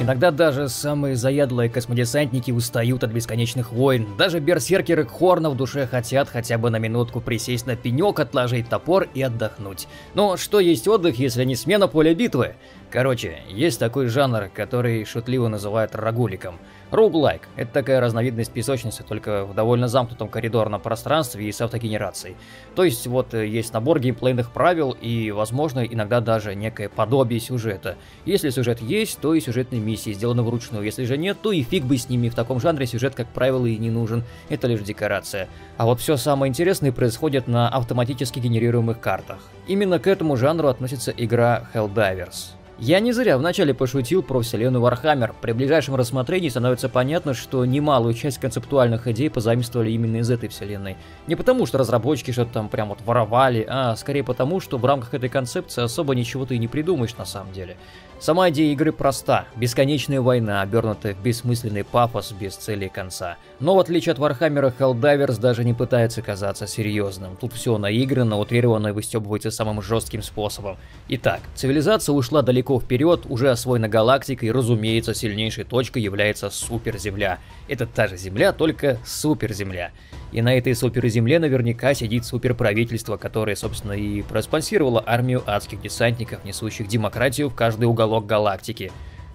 Иногда даже самые заядлые космодесантники устают от бесконечных войн. Даже берсеркеры Хорна в душе хотят хотя бы на минутку присесть на пенек, отложить топор и отдохнуть. Но что есть отдых, если не смена поля битвы? Короче, есть такой жанр, который шутливо называют рагуликом. Роуглайк – это такая разновидность песочницы, только в довольно замкнутом коридорном пространстве и с автогенерацией. То есть вот э, есть набор геймплейных правил и, возможно, иногда даже некое подобие сюжета. Если сюжет есть, то и сюжетные миссии сделаны вручную, если же нет, то и фиг бы с ними, в таком жанре сюжет, как правило, и не нужен, это лишь декорация. А вот все самое интересное происходит на автоматически генерируемых картах. Именно к этому жанру относится игра Helldivers. Я не зря вначале пошутил про вселенную Warhammer. При ближайшем рассмотрении становится понятно, что немалую часть концептуальных идей позаимствовали именно из этой вселенной. Не потому, что разработчики что-то там прям вот воровали, а скорее потому, что в рамках этой концепции особо ничего ты и не придумаешь на самом деле. Сама идея игры проста. Бесконечная война, обернутая в бессмысленный пафос без цели и конца. Но в отличие от Вархаммера, Helldivers даже не пытается казаться серьезным. Тут все наиграно, утрированно и выстебывается самым жестким способом. Итак, цивилизация ушла далеко вперед, уже освоена галактикой, и, разумеется, сильнейшей точкой является суперземля. Это та же Земля, только суперземля. И на этой суперземле наверняка сидит суперправительство, которое, собственно, и проспонсировало армию адских десантников, несущих демократию в каждый уголок галактики.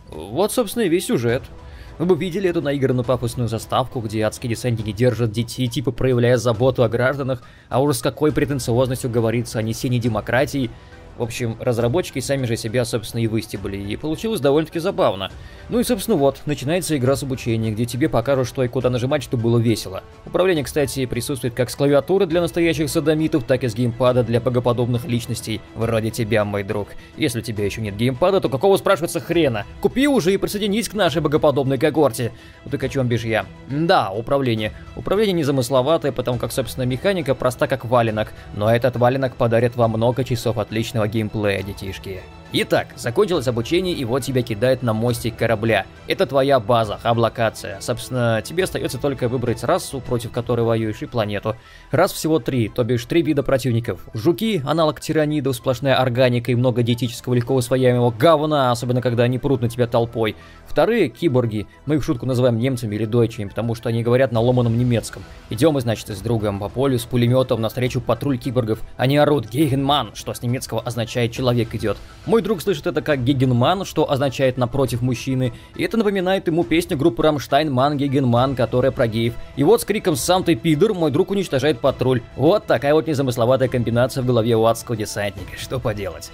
Вот, собственно, и весь сюжет. Вы бы видели эту наигранную пафосную заставку, где адские десантники держат детей, типа проявляя заботу о гражданах, а уже с какой претенциозностью говорится о несении демократии, в общем, разработчики сами же себя, собственно, и выстебали, и получилось довольно-таки забавно. Ну и, собственно, вот, начинается игра с обучения, где тебе покажут, что и куда нажимать, чтобы было весело. Управление, кстати, присутствует как с клавиатуры для настоящих садомитов, так и с геймпада для богоподобных личностей, вроде тебя, мой друг. Если у тебя еще нет геймпада, то какого, спрашивается, хрена? Купи уже и присоединись к нашей богоподобной когорте. Вот и о чем бишь я. Да, управление. Управление незамысловатое, потому как, собственно, механика проста как валенок, но этот валенок подарит вам много часов отличного геймплея, детишки. Итак, закончилось обучение и вот тебя кидает на мостик корабля. Это твоя база, хаб-локация. Собственно, тебе остается только выбрать расу, против которой воюешь, и планету. Раз всего три, то бишь три вида противников. Жуки, аналог тиранидов, сплошная органика и много диетического легко усвояемого говна, особенно когда они прут на тебя толпой. Вторые — киборги. Мы их шутку называем немцами или дойчами, потому что они говорят на ломаном немецком. Идем мы, значит, с другом по полю с пулеметом навстречу патруль киборгов. Они орут «Гейгенман», что с немецкого означает «человек идет». Мой друг слышит это как «Гегенман», что означает «напротив мужчины», и это напоминает ему песню группы Рамштайн «Ман Гегенман», которая про геев. И вот с криком «Сам ты пидор» мой друг уничтожает патруль. Вот такая вот незамысловатая комбинация в голове у адского десантника. Что поделать.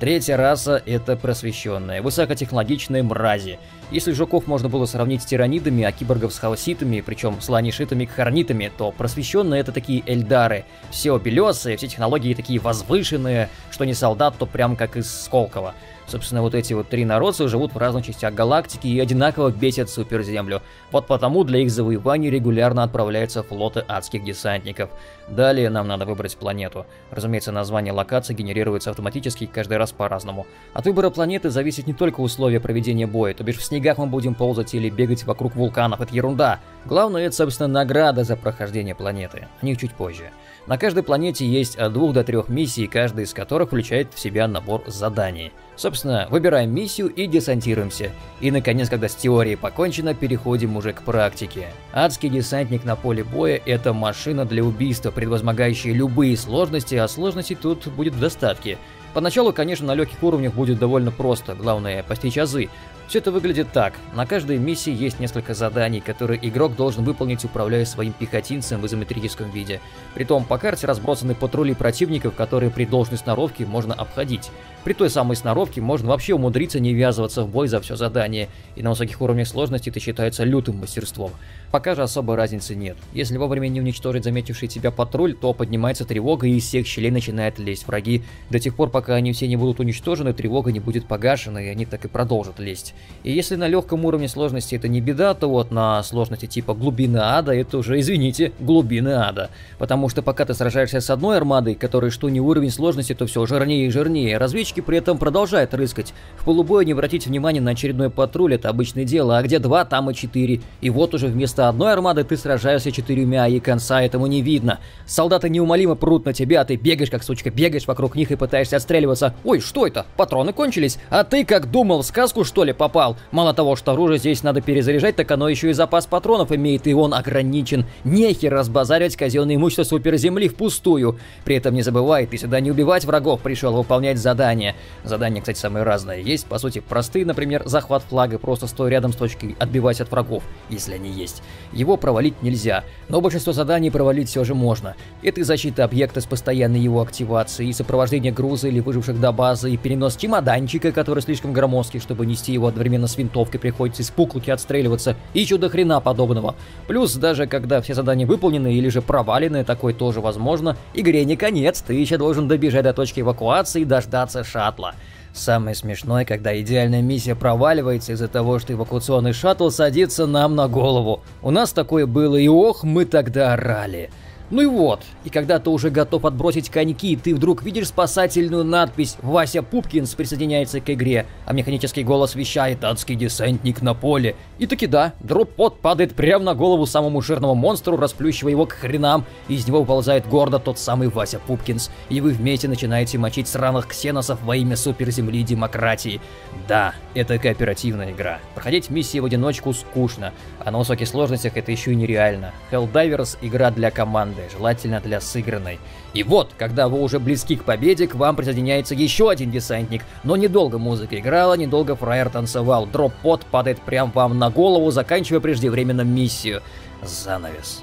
Третья раса — это просвещенные, высокотехнологичные мрази. Если жуков можно было сравнить с тиранидами, а киборгов с хаоситами, причем с ланишитами харнитами, то просвещенные это такие эльдары. Все белесые, все технологии такие возвышенные, что не солдат, то прям как из Сколково. Собственно, вот эти вот три народца живут в разных частях галактики и одинаково бесят суперземлю. Вот потому для их завоевания регулярно отправляются флоты адских десантников. Далее нам надо выбрать планету. Разумеется, название локации генерируется автоматически каждый раз по-разному. От выбора планеты зависит не только условия проведения боя, то бишь в снегах мы будем ползать или бегать вокруг вулканов, это ерунда. Главное это, собственно, награда за прохождение планеты. О них чуть позже. На каждой планете есть от двух до трех миссий, каждая из которых включает в себя набор заданий. Собственно, выбираем миссию и десантируемся. И наконец, когда с теорией покончено, переходим уже к практике. Адский десантник на поле боя – это машина для убийства, предвозмогающая любые сложности, а сложностей тут будет в достатке. Поначалу, конечно, на легких уровнях будет довольно просто, главное постичь азы, все это выглядит так. На каждой миссии есть несколько заданий, которые игрок должен выполнить, управляя своим пехотинцем в изометрическом виде. Притом по карте разбросаны патрули противников, которые при должной сноровке можно обходить. При той самой сноровке можно вообще умудриться не ввязываться в бой за все задание, и на высоких уровнях сложности это считается лютым мастерством. Пока же особой разницы нет. Если вовремя не уничтожить заметивший тебя патруль, то поднимается тревога и из всех щелей начинают лезть враги. До тех пор, пока они все не будут уничтожены, тревога не будет погашена, и они так и продолжат лезть. И если на легком уровне сложности это не беда, то вот на сложности типа глубины ада это уже, извините, глубины ада. Потому что пока ты сражаешься с одной армадой, которая что не уровень сложности, то все жирнее и жирнее, разведчики при этом продолжают рыскать. В полубое не обратить внимание на очередной патруль, это обычное дело, а где два, там и четыре. И вот уже вместо одной армады ты сражаешься четырьмя, и конца этому не видно. Солдаты неумолимо прут на тебя, а ты бегаешь как сучка, бегаешь вокруг них и пытаешься отстреливаться. Ой, что это? Патроны кончились? А ты как думал, сказку что ли попал? Мало того, что оружие здесь надо перезаряжать, так оно еще и запас патронов имеет, и он ограничен. Нехер разбазаривать казенное имущество суперземли впустую. При этом не забывай, ты сюда не убивать врагов пришел, выполнять задания. Задания, кстати, самые разные. Есть, по сути, простые, например, захват флага, просто стоя рядом с точкой, отбиваясь от врагов, если они есть. Его провалить нельзя, но большинство заданий провалить все же можно. Это и защита объекта с постоянной его активацией, и сопровождение груза или выживших до базы, и перенос чемоданчика, который слишком громоздкий, чтобы нести его одновременно с винтовкой, приходится из пуклки отстреливаться, и еще до хрена подобного. Плюс, даже когда все задания выполнены или же провалены, такое тоже возможно, игре не конец, ты еще должен добежать до точки эвакуации и дождаться шаттла. Самое смешное, когда идеальная миссия проваливается из-за того, что эвакуационный шаттл садится нам на голову. У нас такое было, и ох, мы тогда орали. Ну и вот, и когда ты уже готов отбросить коньки, ты вдруг видишь спасательную надпись «Вася Пупкинс присоединяется к игре», а механический голос вещает «Адский десантник на поле». И таки да, drop pod падает прямо на голову самому жирному монстру, расплющивая его к хренам, и из него выползает гордо тот самый Вася Пупкинс, и вы вместе начинаете мочить сраных ксеносов во имя суперземли и демократии. Да, это кооперативная игра. Проходить миссии в одиночку скучно, а на высоких сложностях это еще и нереально. Helldivers — игра для команды каждая, желательно для сыгранной. И вот, когда вы уже близки к победе, к вам присоединяется еще один десантник. Но недолго музыка играла, недолго фраер танцевал. Дроп-под падает прямо вам на голову, заканчивая преждевременно миссию. Занавес.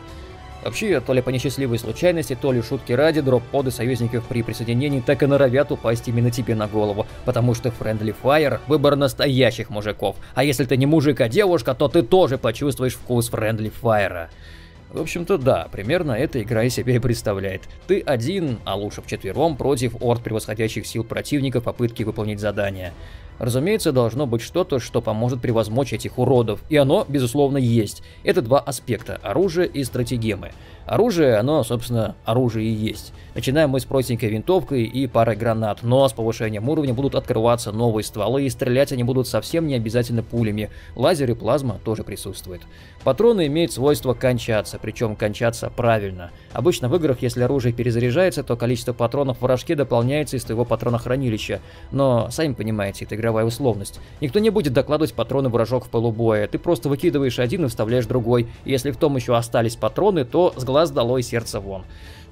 Вообще, то ли по несчастливой случайности, то ли шутки ради, дроп-поды союзников при присоединении так и норовят упасть именно тебе на голову, потому что Friendly Fire — выбор настоящих мужиков, а если ты не мужик, а девушка, то ты тоже почувствуешь вкус Friendly Fire. В общем-то, да, примерно эта игра и представляет. Ты один, а лучше вчетвером, против орд превосходящих сил противника в попытке выполнить задание. Разумеется, должно быть что-то, что поможет превозмочь этих уродов, и оно, безусловно, есть. Это два аспекта – оружие и стратегемы. Оружие, оно, собственно, оружие и есть. Начинаем мы с простенькой винтовкой и парой гранат, но с повышением уровня будут открываться новые стволы, и стрелять они будут совсем не обязательно пулями. Лазер и плазма тоже присутствуют. Патроны имеют свойство кончаться, причем кончаться правильно. Обычно в играх, если оружие перезаряжается, то количество патронов в вражке дополняется из твоего патронохранилища. Но, сами понимаете, это игровая условность. Никто не будет докладывать патроны вражок в полубое, ты просто выкидываешь один и вставляешь другой. если в том еще остались патроны, то с глаз долой, сердце вон.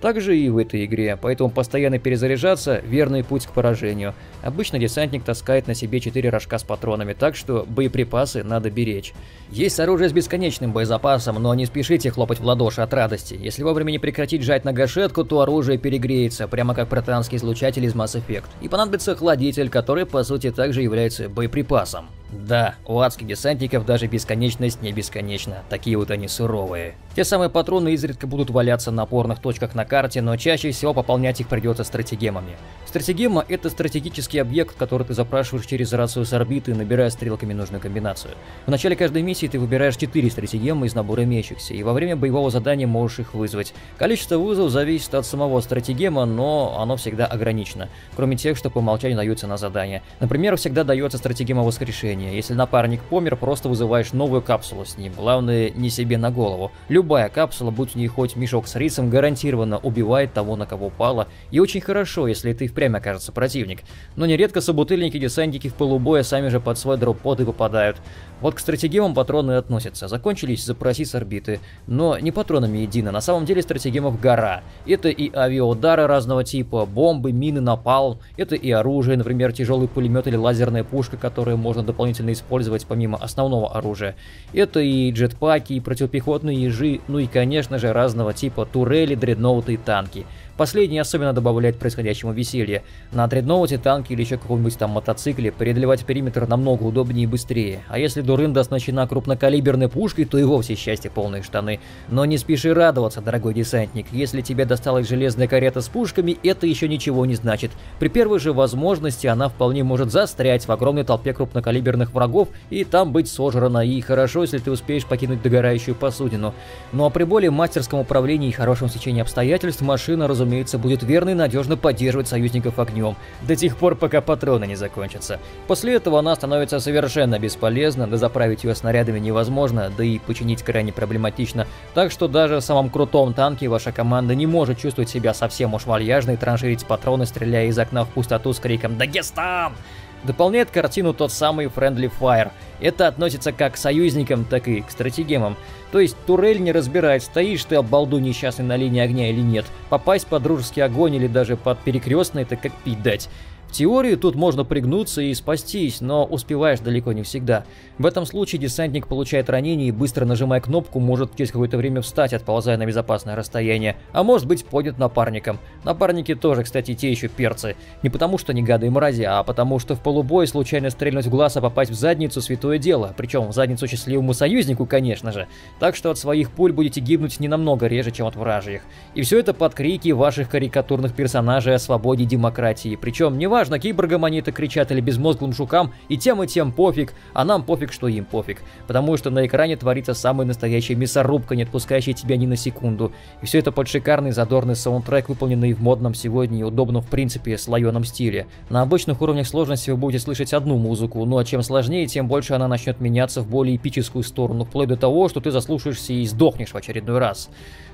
Также и в этой игре, поэтому постоянно перезаряжаться – верный путь к поражению. Обычно десантник таскает на себе 4 рожка с патронами, так что боеприпасы надо беречь. Есть оружие с бесконечным боезапасом, но не спешите хлопать в ладоши от радости. Если вовремя не прекратить жать на гашетку, то оружие перегреется, прямо как протанский излучатель из Mass Effect. И понадобится охладитель, который по сути также является боеприпасом. Да, у адских десантников даже бесконечность не бесконечна, такие вот они суровые. Те самые патроны изредка будут валяться на опорных точках на карте, но чаще всего пополнять их придется стратегемами. Стратегема — это стратегический объект, который ты запрашиваешь через рацию с орбиты, набирая стрелками нужную комбинацию. В начале каждой миссии ты выбираешь 4 стратегемы из набора имеющихся, и во время боевого задания можешь их вызвать. Количество вызовов зависит от самого стратегема, но оно всегда ограничено, кроме тех, что по умолчанию даются на задание. Например, всегда дается стратегема воскрешения. Если напарник помер, просто вызываешь новую капсулу с ним, главное не себе на голову. Любая капсула, будь в ней хоть мешок с рисом, гарантированно убивает того, на кого упала, и очень хорошо, если ты впрямь окажется противник. Но нередко собутыльники-десантники в полубоя сами же под свой дроп-под и попадают. Вот к стратегемам патроны относятся. Закончились запроси с орбиты. Но не патронами едино, на самом деле стратегемов гора. Это и авиаудары разного типа, бомбы, мины, напал. Это и оружие, например, тяжелый пулемет или лазерная пушка, которую можно дополнительно использовать помимо основного оружия. Это и джетпаки, и противопехотные ежи, ну и конечно же разного типа турели, дредноуты и танки. Последнее особенно добавляет происходящему веселье. На дредноуте, танке или еще каком-нибудь там мотоцикле преодолевать периметр намного удобнее и быстрее. А если дурында оснащена крупнокалиберной пушкой, то и вовсе счастье полные штаны. Но не спеши радоваться, дорогой десантник. Если тебе досталась железная карета с пушками, это еще ничего не значит. При первой же возможности она вполне может застрять в огромной толпе крупнокалиберных врагов и там быть сожрана. И хорошо, если ты успеешь покинуть догорающую посудину. Ну а при более мастерском управлении и хорошем сечении обстоятельств машина, разумеется, будет верно и надежно поддерживать союзников огнем, до тех пор, пока патроны не закончатся. После этого она становится совершенно бесполезна, заправить ее снарядами невозможно, да и починить крайне проблематично, так что даже в самом крутом танке ваша команда не может чувствовать себя совсем уж вальяжно и транжирить патроны, стреляя из окна в пустоту с криком «Дагестан!». Дополняет картину тот самый Friendly Fire. Это относится как к союзникам, так и к стратегемам. То есть турель не разбирает, стоишь ты обалду несчастный на линии огня или нет. Попасть под дружеский огонь или даже под перекрестный, это как пить дать. В теории тут можно пригнуться и спастись, но успеваешь далеко не всегда. В этом случае десантник получает ранение и быстро нажимая кнопку может через какое-то время встать, отползая на безопасное расстояние, а может быть поднят напарником. Напарники тоже, кстати, те еще перцы. Не потому что не гады и мрази, а потому что в полубой случайно стрельнуть в глаз, а попасть в задницу святое дело, причем в задницу счастливому союзнику, конечно же. Так что от своих пуль будете гибнуть не намного реже, чем от вражьих. И все это под крики ваших карикатурных персонажей о свободе и демократии, причем не Неважно, киборгам они это кричат или безмозглым жукам, и тем и тем пофиг, а нам пофиг, что им пофиг. Потому что на экране творится самая настоящая мясорубка, не отпускающая тебя ни на секунду. И все это под шикарный задорный саундтрек, выполненный в модном сегодня и удобном в принципе слоеном стиле. На обычных уровнях сложности вы будете слышать одну музыку, ну а чем сложнее, тем больше она начнет меняться в более эпическую сторону, вплоть до того, что ты заслушаешься и сдохнешь в очередной раз.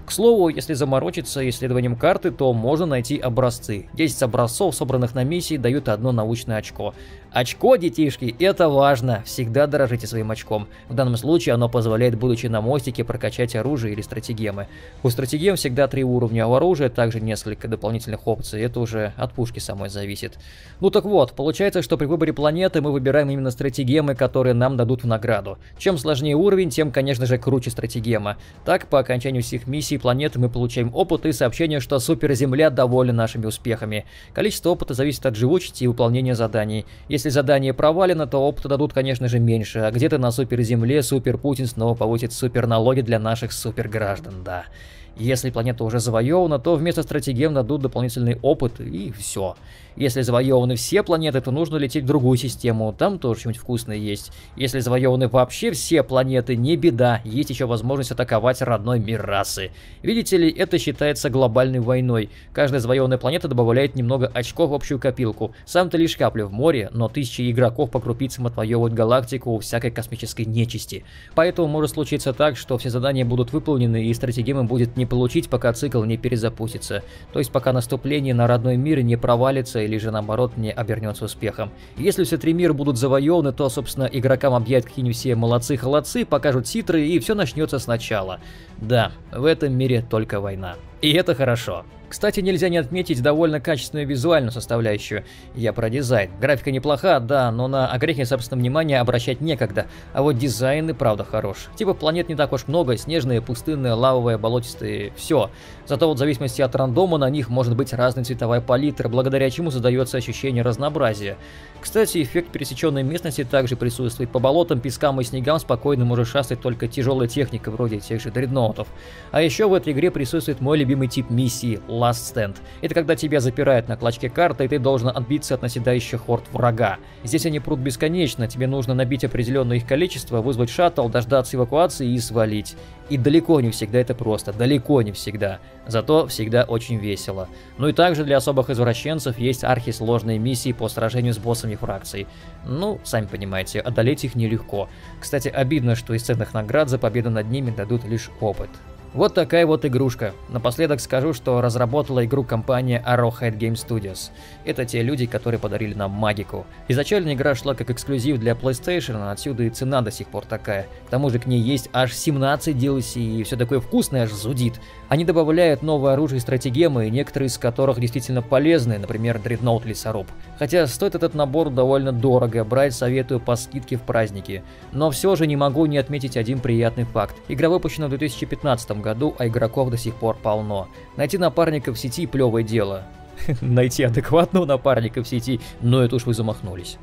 К слову, если заморочиться исследованием карты, то можно найти образцы. 10 образцов, собранных на миссии, дают одно научное очко. Очко, детишки, это важно. Всегда дорожите своим очком. В данном случае оно позволяет, будучи на мостике, прокачать оружие или стратегемы. У стратегем всегда три уровня, а оружия также несколько дополнительных опций. Это уже от пушки самой зависит. Ну так вот, получается, что при выборе планеты мы выбираем именно стратегемы, которые нам дадут в награду. Чем сложнее уровень, тем, конечно же, круче стратегема. Так, по окончанию всех миссий планеты мы получаем опыт и сообщение, что Суперземля довольна нашими успехами. Количество опыта зависит от живучести и выполнения заданий. Если задание провалено, то опыта дадут, конечно же, меньше, а где-то на суперземле Супер Путин снова повысит суперналоги для наших суперграждан, да. Если планета уже завоевана, то вместо стратегем дадут дополнительный опыт и все. Если завоеваны все планеты, то нужно лететь в другую систему, там тоже что-нибудь вкусное есть. Если завоеваны вообще все планеты, не беда, есть еще возможность атаковать родной мир расы. Видите ли, это считается глобальной войной. Каждая завоеванная планета добавляет немного очков в общую копилку. Сам-то лишь капля в море, но тысячи игроков по крупицам отвоевывают галактику у всякой космической нечисти. Поэтому может случиться так, что все задания будут выполнены и стратегемы будет не не получить, пока цикл не перезапустится, то есть пока наступление на родной мир не провалится или же наоборот не обернется успехом. Если все три мира будут завоеваны, то собственно игрокам объявят какие-нибудь все молодцы-холодцы, покажут титры и все начнется сначала. Да, в этом мире только война. И это хорошо. Кстати, нельзя не отметить довольно качественную визуальную составляющую. Я про дизайн. Графика неплоха, да, но на огрехи собственного внимания обращать некогда. А вот дизайн и правда хорош. Типа планет не так уж много, снежные, пустынные, лавовые, болотистые, все. Зато вот в зависимости от рандома на них может быть разная цветовая палитра, благодаря чему создается ощущение разнообразия. Кстати, эффект пересеченной местности также присутствует. По болотам, пескам и снегам спокойно может шастать только тяжелая техника, вроде тех же дредноутов. А еще в этой игре присутствует мой любимый тип миссии – Last Stand. Это когда тебя запирают на клочке карты, и ты должен отбиться от наседающих хорд врага. Здесь они прут бесконечно, тебе нужно набить определенное их количество, вызвать шаттл, дождаться эвакуации и свалить. И далеко не всегда это просто, далеко не всегда. Зато всегда очень весело. Ну и также для особых извращенцев есть архисложные миссии по сражению с боссами фракций. Ну, сами понимаете, одолеть их нелегко. Кстати, обидно, что из ценных наград за победу над ними дадут лишь опыт. Вот такая вот игрушка. Напоследок скажу, что разработала игру компания Arrowhead Game Studios. Это те люди, которые подарили нам магику. Изначально игра шла как эксклюзив для PlayStation, отсюда и цена до сих пор такая. К тому же к ней есть аж 17 DLC и все такое вкусное аж зудит. Они добавляют новое оружие и стратегемы, некоторые из которых действительно полезны, например, Dreadnought Лесоруб. Хотя стоит этот набор довольно дорого, брать советую по скидке в праздники. Но все же не могу не отметить один приятный факт. Игра выпущена в 2015 году, а игроков до сих пор полно. Найти напарника в сети – плевое дело. Найти адекватного напарника в сети, но это уж вы замахнулись.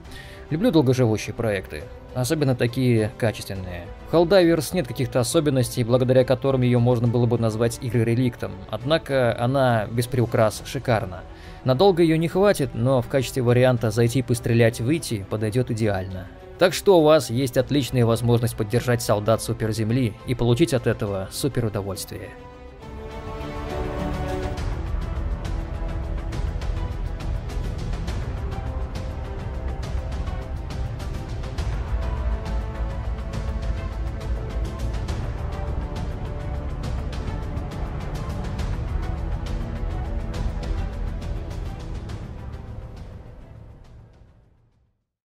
Люблю долгоживущие проекты, особенно такие качественные. В Helldivers нет каких-то особенностей, благодаря которым ее можно было бы назвать игрой-реликтом, однако она без приукрас шикарна. Надолго ее не хватит, но в качестве варианта зайти пострелять выйти подойдет идеально. Так что у вас есть отличная возможность поддержать солдат суперземли и получить от этого супер удовольствие.